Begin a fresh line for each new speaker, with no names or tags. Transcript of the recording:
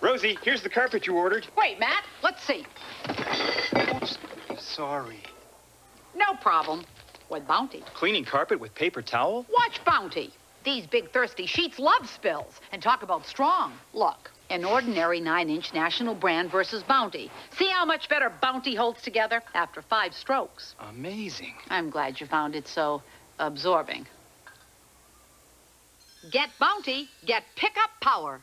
Rosie, here's the carpet you ordered.
Wait, Matt, let's see.
Sorry.
No problem. With Bounty.
Cleaning carpet with paper towel?
Watch Bounty. These big thirsty sheets love spills. And talk about strong. Look, an ordinary 9-inch national brand versus Bounty. See how much better Bounty holds together after five strokes.
Amazing.
I'm glad you found it so absorbing. Get Bounty, get pickup power.